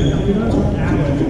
Yeah.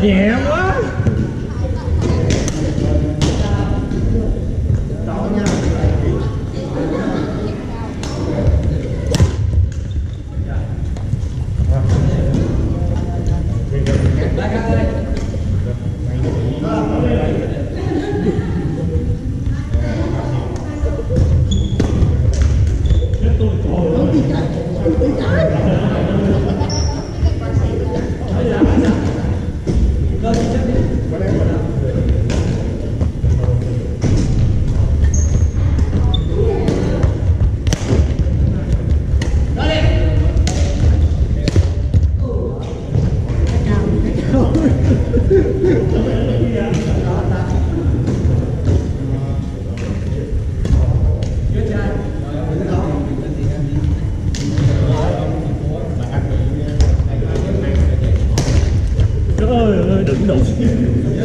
Damn. Ơi, đừng đụng.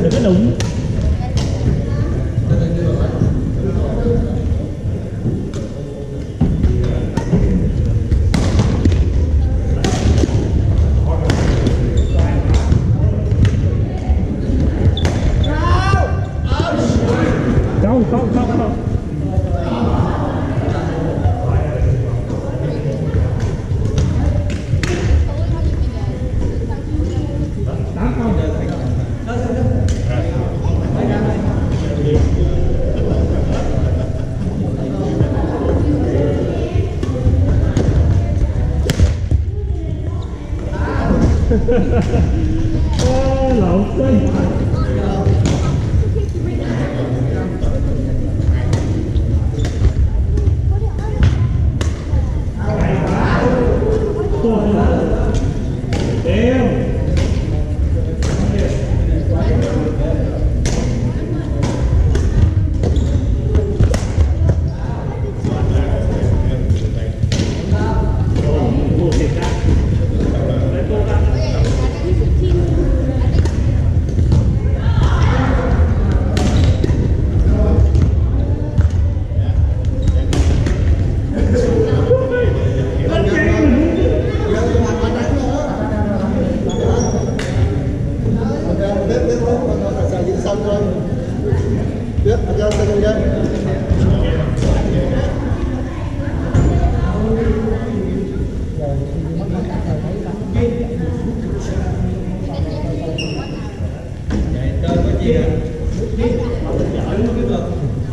Đừng có đụng. 哈老孙 grande novidade.